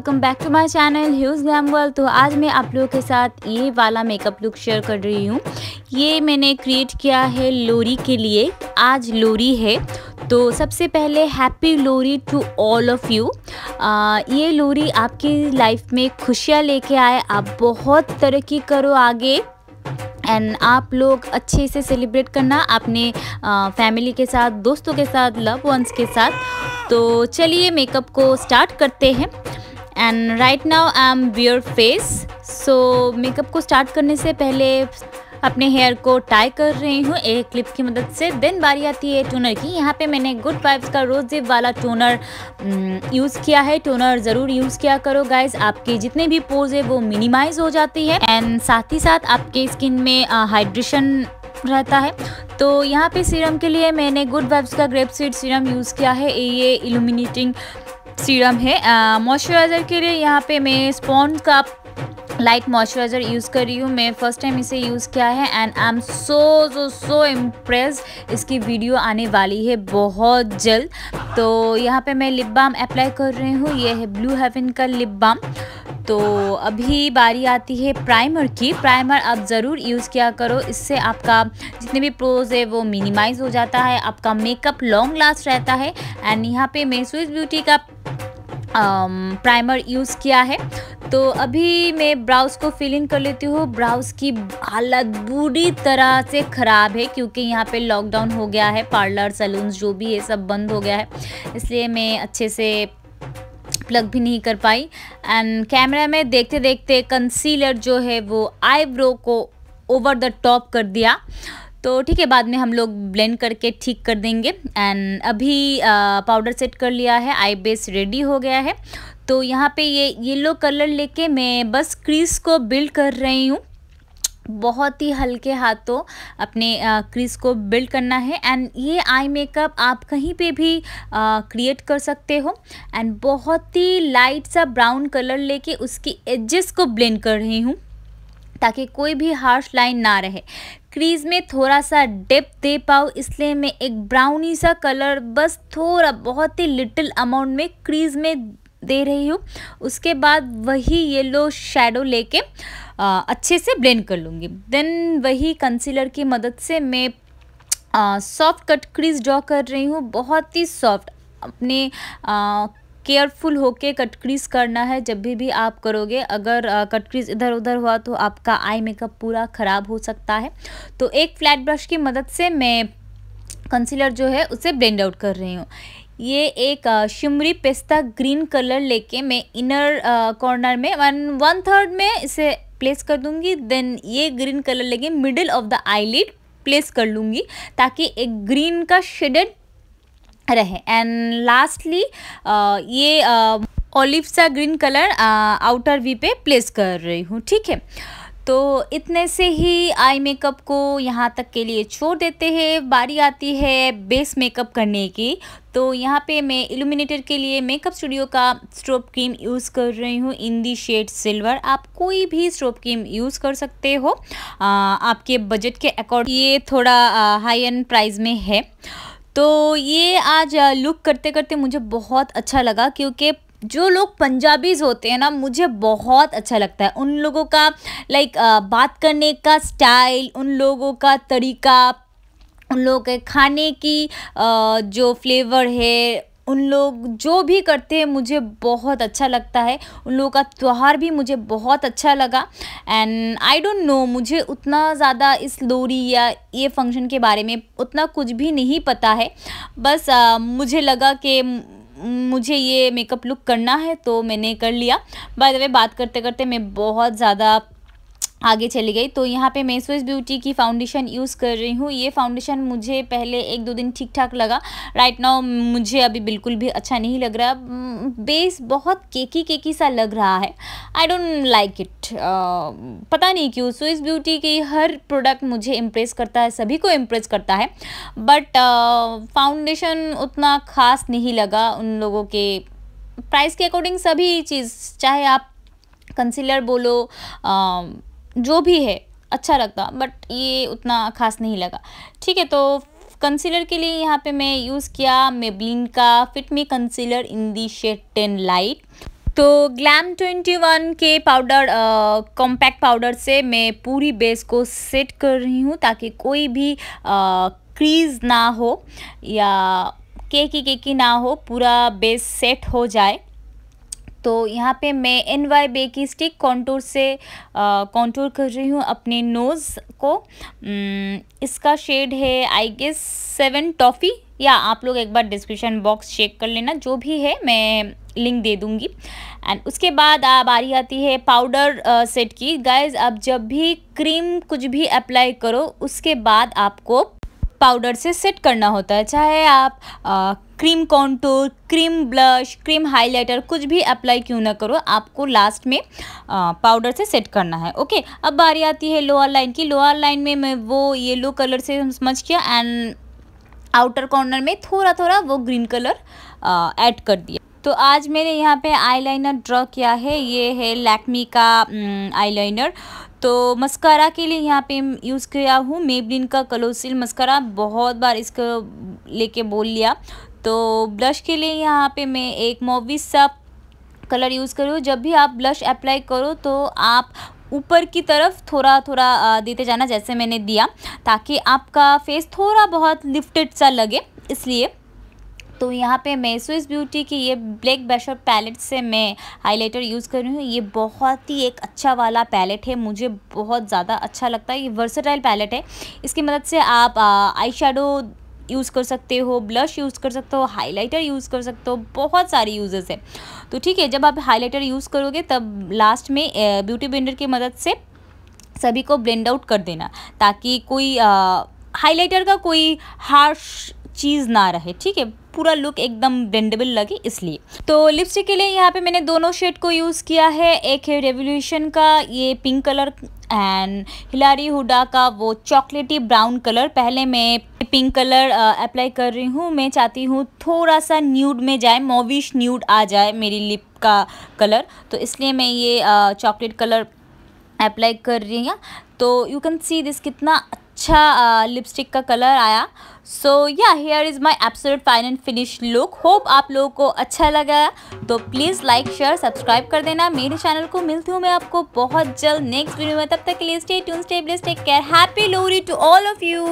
Welcome back to my channel huge गैमवल तो आज मैं आप लोगों के साथ ये वाला मेकअप लुक शेयर कर रही हूँ। ये मैंने क्रिएट किया है लोरी के लिए। आज लोरी है। तो सबसे पहले happy Lohri to all of you ये लोरी आपकी लाइफ में खुशियाँ लेके आए। आप बहुत तरक्की करो आगे। एंड आप लोग अच्छे से सेलिब्रेट करना अपने फैमिली के साथ, दोस्तों के साथ लव वंस के साथ। तो चलिए मेकअप को स्टार्ट करते हैं। And right now I am bare face so makeup को स्टार्ट करने से पहले अपने हेयर को टाई कर रही हूँ। एक क्लिप की मदद से देन बारी आती है टोनर की। यहाँ पे मैंने गुड वाइब्स का रोज जिप वाला टोनर यूज़ किया है। टोनर ज़रूर यूज़ किया करो गाइज़ आपके जितने भी पोज है, वो मिनिमाइज हो जाती है। एंड साथ ही साथ आपके स्किन में हाइड्रेशन रहता है। तो यहाँ पे सीरम के लिए मैंने गुड वाइब्स का ग्रेप सीड सीरम यूज़ किया है। ये इल्यूमिनेटिंग सीरम है। मॉइस्चराइज़र के लिए यहाँ पे मैं स्पॉन्स का लाइट मॉइस्चराइज़र यूज़ कर रही हूँ। मैं फ़र्स्ट टाइम इसे यूज़ किया है and I am so so so impress इसकी वीडियो आने वाली है बहुत जल्द। तो यहाँ पे मैं लिप बाम अप्लाई कर रही हूँ। ये है ब्लू हेवन का लिप बाम तो अभी बारी आती है प्राइमर की। प्राइमर आप ज़रूर यूज़ किया करो। इससे आपका जितने भी प्रोज है वो मिनिमाइज़ हो जाता है। आपका मेकअप लॉन्ग लास्ट रहता है। एंड यहाँ पे मैं स्विस ब्यूटी का प्राइमर यूज़ किया है। तो अभी मैं ब्राउज़ को फिल इन कर लेती हूँ। ब्राउज़ की हालत बुरी तरह से ख़राब है क्योंकि यहाँ पे लॉकडाउन हो गया है। पार्लर सलून्स जो भी है सब बंद हो गया है। इसलिए मैं अच्छे से प्लग भी नहीं कर पाई। एंड कैमरा में देखते देखते कंसीलर जो है वो आईब्रो को ओवर द टॉप कर दिया। तो ठीक है, बाद में हम लोग ब्लेंड करके ठीक कर देंगे। एंड अभी पाउडर सेट कर लिया है आई बेस रेडी हो गया है। तो यहाँ पे ये येलो कलर लेके मैं बस क्रीज को बिल्ड कर रही हूँ। बहुत ही हल्के हाथों अपने क्रीज को बिल्ड करना है। एंड ये आई मेकअप आप कहीं पे भी क्रिएट कर सकते हो। एंड बहुत ही लाइट सा ब्राउन कलर लेके उसकी एजेस को ब्लेंड कर रही हूँ। ताकि कोई भी हार्श लाइन ना रहे। क्रीज में थोड़ा सा डेप्थ दे पाओ, इसलिए मैं एक ब्राउनी सा कलर बस थोड़ा बहुत ही लिटिल अमाउंट में क्रीज में दे रही हूँ। उसके बाद वही येलो शेडो लेके अच्छे से ब्लेंड कर लूँगी। देन वही कंसीलर की मदद से मैं सॉफ्ट कट क्रीज ड्रॉ कर रही हूँ। बहुत ही सॉफ्ट अपने केयरफुल होके कट क्रीज करना है, जब भी भी आप करोगे। अगर कट क्रीज इधर उधर हुआ तो आपका आई मेकअप पूरा ख़राब हो सकता है। तो एक फ्लैट ब्रश की मदद से मैं कंसीलर जो है, उसे ब्लेंड आउट कर रही हूँ। ये एक शिमरी पेस्ता ग्रीन कलर लेके मैं इनर कॉर्नर में वन वन थर्ड में इसे प्लेस कर दूँगी। देन ये ग्रीन कलर लेके middle of the eyelid place कर लूँगी, ताकि एक ग्रीन का शेडेड रहे। एंड लास्टली ये ऑलिव सा ग्रीन कलर आउटर वी पे प्लेस कर रही हूँ ठीक है? तो इतने से ही आई मेकअप को यहाँ तक के लिए छोड़ देते हैं। बारी आती है बेस मेकअप करने की। तो यहाँ पे मैं इल्यूमिनेटर के लिए मेकअप स्टूडियो का स्ट्रोप क्रीम यूज़ कर रही हूँ इन दी शेड सिल्वर आप कोई भी स्ट्रोप क्रीम यूज़ कर सकते हो। आ, आपके बजट के अकॉर्डिंग ये थोड़ा हाई एंड प्राइस में है। तो ये आज लुक करते करते मुझे बहुत अच्छा लगा क्योंकि जो लोग पंजाबीज़ होते हैं ना, मुझे बहुत अच्छा लगता है। उन लोगों का लाइक बात करने का स्टाइल उन लोगों का तरीका, उन लोगों के खाने की जो फ्लेवर है उन लोग जो भी करते हैं मुझे बहुत अच्छा लगता है। उन लोगों का त्यौहार भी मुझे बहुत अच्छा लगा। एंड आई डोंट नो मुझे उतना ज़्यादा इस लोरी या ये फ़ंक्शन के बारे में उतना कुछ भी नहीं पता है। बस आ, मुझे लगा कि मुझे ये मेकअप लुक करना है तो मैंने कर लिया। बाय द वे बात करते करते मैं बहुत ज़्यादा आगे चली गई। तो यहाँ पे मैं स्विस ब्यूटी की फाउंडेशन यूज़ कर रही हूँ। ये फाउंडेशन मुझे पहले एक दो दिन ठीक ठाक लगा। राइट नाउ मुझे अभी बिल्कुल भी अच्छा नहीं लग रहा। बेस बहुत केकी केकी सा लग रहा है। आई डोंट लाइक इट पता नहीं क्यों। स्विस ब्यूटी की हर प्रोडक्ट मुझे इम्प्रेस करता है, सभी को इम्प्रेस करता है। बट फाउंडेशन उतना ख़ास नहीं लगा उन लोगों के। प्राइस के अकॉर्डिंग सभी चीज़, चाहे आप कंसीलर बोलो जो भी है अच्छा लगता बट ये उतना ख़ास नहीं लगा। ठीक है तो कंसीलर के लिए यहाँ पे मैं यूज़ किया मेबलिन का fit me concealer in the shade ten light तो ग्लैम 21 के पाउडर कॉम्पैक्ट पाउडर से मैं पूरी बेस को सेट कर रही हूँ ताकि कोई भी क्रीज ना हो या केकी केकी ना हो, पूरा बेस सेट हो जाए। तो यहाँ पे मैं एन वाई बे की स्टिक कॉन्टूर से कॉन्टूर कर रही हूँ अपने नोज़ को। इसका शेड है आई गेस सेवन टॉफ़ी या आप लोग एक बार डिस्क्रिप्शन बॉक्स चेक कर लेना, जो भी है, मैं लिंक दे दूँगी। एंड उसके बाद आ बारी आती है पाउडर सेट की। गाइज़ अब जब भी क्रीम कुछ भी अप्लाई करो, उसके बाद आपको पाउडर से सेट करना होता है। चाहे आप आ, cream contour cream blush cream highlighter कुछ भी अप्लाई क्यों ना करो आपको लास्ट में आ, पाउडर से सेट करना है। ओके अब बारी आती है लोअर लाइन की। लोअर लाइन में मैं वो येलो कलर से समझ किया एंड आउटर कॉर्नर में थोड़ा थोड़ा वो ग्रीन कलर ऐड कर दिया। तो आज मैंने यहाँ पे आईलाइनर ड्रॉ किया है। ये है लैक्मी का आईलाइनर तो मस्कारा के लिए यहाँ पे यूज़ किया हूँ। मेबलिन का कलोसिल मस्कारा बहुत बार इसको लेके बोल लिया। तो ब्लश के लिए यहाँ पे मैं एक मोविस सा कलर यूज़ करूँ जब भी आप ब्लश अप्लाई करो तो आप ऊपर की तरफ़ थोड़ा थोड़ा देते जाना जैसे मैंने दिया, ताकि आपका फेस थोड़ा बहुत लिफ्टेड सा लगे। इसलिए तो यहाँ पे मैं स्विस ब्यूटी की ये ब्लैक ब्रशर पैलेट से मैं हाइलाइटर यूज़ कर रही हूँ। ये बहुत ही एक अच्छा वाला पैलेट है। मुझे बहुत ज़्यादा अच्छा लगता है। ये वर्सटाइल पैलेट है। इसकी मदद से आप आई यूज़ कर सकते हो ब्लश यूज़ कर सकते हो हाइलाइटर यूज़ कर सकते हो, बहुत सारी यूजेस है। तो ठीक है, जब आप हाइलाइटर यूज़ करोगे, तब लास्ट में ब्यूटी ब्लेंडर की मदद से सभी को ब्लेंड आउट कर देना। ताकि कोई हाइलाइटर का कोई हार्श चीज़ ना रहे, ठीक है? पूरा लुक एकदम ब्लेंडेबल लगे, इसलिए। तो लिपस्टिक के लिए यहाँ पे मैंने दोनों शेड को यूज़ किया है। एक है रेवोल्यूशन का, ये pink colour and Hilari Huda का वो चॉकलेटी ब्राउन कलर पहले मैं पिंक कलर अप्लाई कर रही हूँ। मैं चाहती हूँ थोड़ा सा न्यूड में जाए मोविश न्यूड आ जाए मेरी लिप का कलर तो इसलिए मैं ये चॉकलेट कलर अप्लाई कर रही हूँ। तो यू कैन सी दिस कितना अच्छा लिपस्टिक का कलर आया। सो या here is my absolute fine and finish look hope आप लोगों को अच्छा लगा। तो प्लीज़ लाइक शेयर सब्सक्राइब कर देना। मेरे चैनल को मिलती हूँ मैं आपको बहुत जल्द नेक्स्ट वीडियो में। तब तक के लिए stay tune stay bless take care happy Lohri to all of you